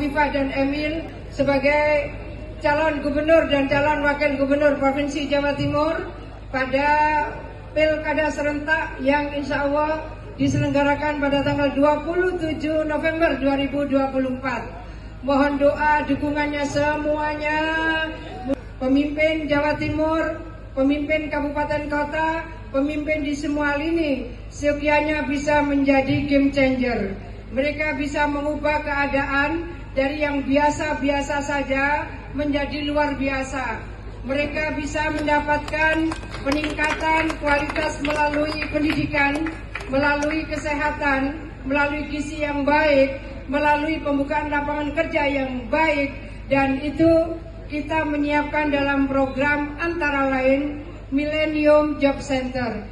Hovifah dan Emil sebagai calon gubernur dan calon wakil gubernur Provinsi Jawa Timur pada pilkada serentak yang insya Allah diselenggarakan pada tanggal 27 November 2024. Mohon doa dukungannya semuanya, pemimpin Jawa Timur, pemimpin kabupaten kota, pemimpin di semua lini, sekianya bisa menjadi game changer. Mereka bisa mengubah keadaan dari yang biasa-biasa saja menjadi luar biasa. Mereka bisa mendapatkan peningkatan kualitas melalui pendidikan, melalui kesehatan, melalui gizi yang baik, melalui pembukaan lapangan kerja yang baik, dan itu kita menyiapkan dalam program antara lain Millennium Job Center